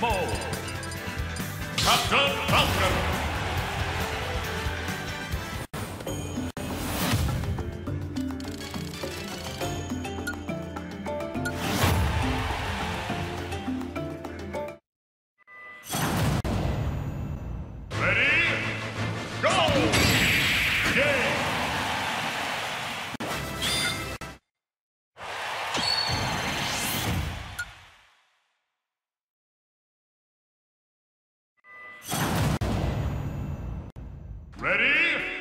mode. Captain Falcon. Ready? Go! Game! Ready?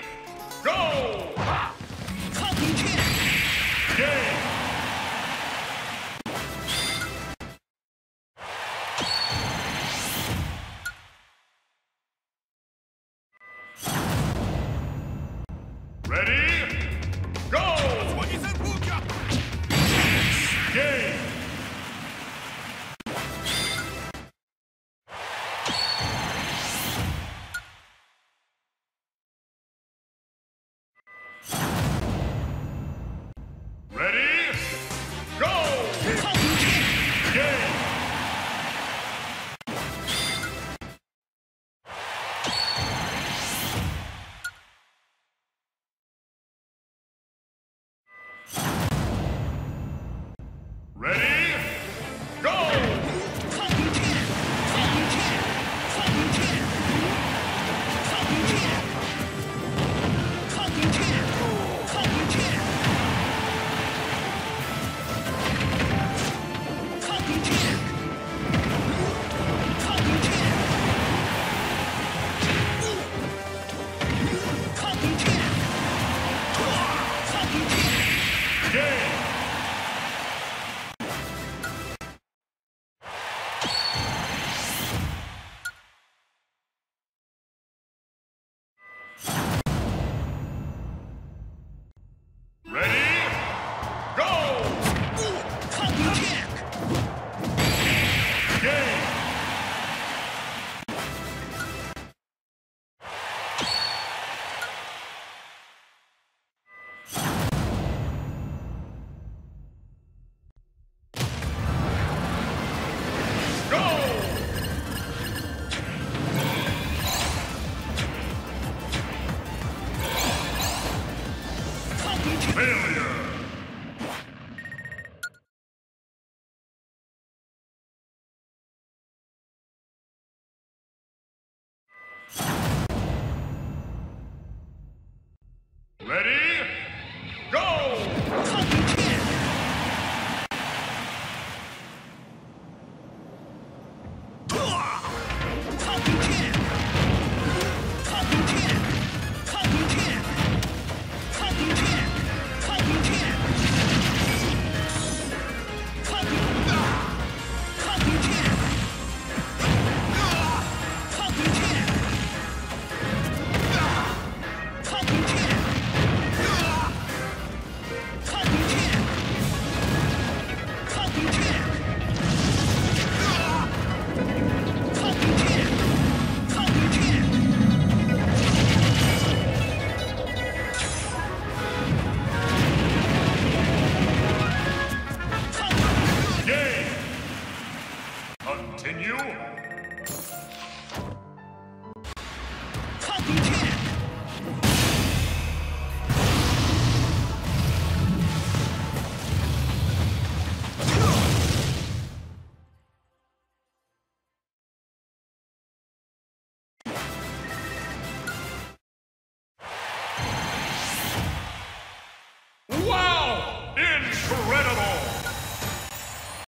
Ready? Okay.